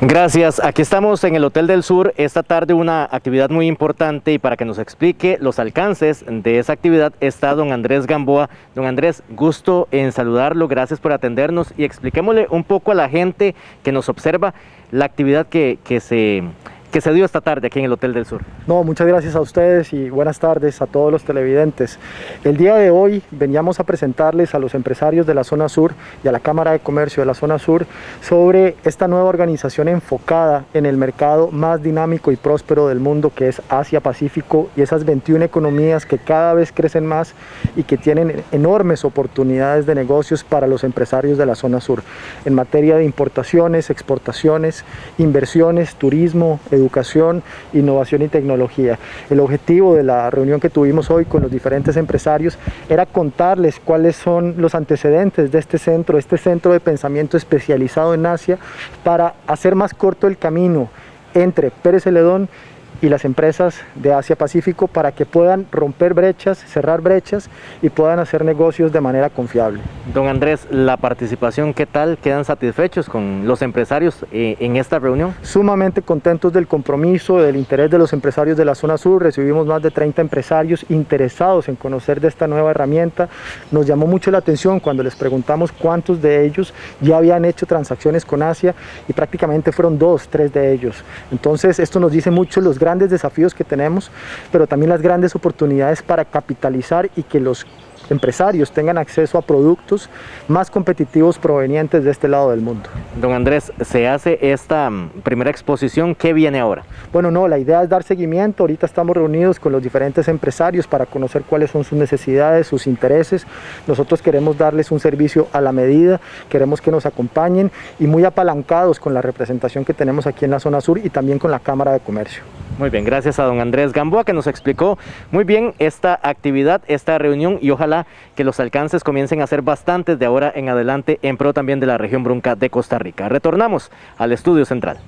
Gracias. Aquí estamos en el Hotel del Sur. Esta tarde una actividad muy importante y para que nos explique los alcances de esa actividad está don Andrés Gamboa. Don Andrés, gusto en saludarlo. Gracias por atendernos y expliquémosle un poco a la gente que nos observa la actividad que, que se que se dio esta tarde aquí en el Hotel del Sur. No, muchas gracias a ustedes y buenas tardes a todos los televidentes. El día de hoy veníamos a presentarles a los empresarios de la zona sur y a la Cámara de Comercio de la zona sur sobre esta nueva organización enfocada en el mercado más dinámico y próspero del mundo que es Asia-Pacífico y esas 21 economías que cada vez crecen más y que tienen enormes oportunidades de negocios para los empresarios de la zona sur en materia de importaciones, exportaciones, inversiones, turismo, educación educación, innovación y tecnología. El objetivo de la reunión que tuvimos hoy con los diferentes empresarios era contarles cuáles son los antecedentes de este centro, este centro de pensamiento especializado en Asia, para hacer más corto el camino entre Pérez Celedón y las empresas de Asia Pacífico para que puedan romper brechas, cerrar brechas y puedan hacer negocios de manera confiable. Don Andrés, la participación, ¿qué tal? ¿Quedan satisfechos con los empresarios eh, en esta reunión? Sumamente contentos del compromiso, del interés de los empresarios de la zona sur. Recibimos más de 30 empresarios interesados en conocer de esta nueva herramienta. Nos llamó mucho la atención cuando les preguntamos cuántos de ellos ya habían hecho transacciones con Asia y prácticamente fueron dos, tres de ellos. Entonces esto nos dice mucho los grandes desafíos que tenemos, pero también las grandes oportunidades para capitalizar y que los empresarios tengan acceso a productos más competitivos provenientes de este lado del mundo. Don Andrés, se hace esta mm, primera exposición, ¿qué viene ahora? Bueno, no, la idea es dar seguimiento, ahorita estamos reunidos con los diferentes empresarios para conocer cuáles son sus necesidades, sus intereses, nosotros queremos darles un servicio a la medida, queremos que nos acompañen y muy apalancados con la representación que tenemos aquí en la zona sur y también con la Cámara de Comercio. Muy bien, gracias a don Andrés Gamboa que nos explicó muy bien esta actividad, esta reunión y ojalá que los alcances comiencen a ser bastantes de ahora en adelante en pro también de la región Brunca de Costa Rica. Retornamos al estudio central.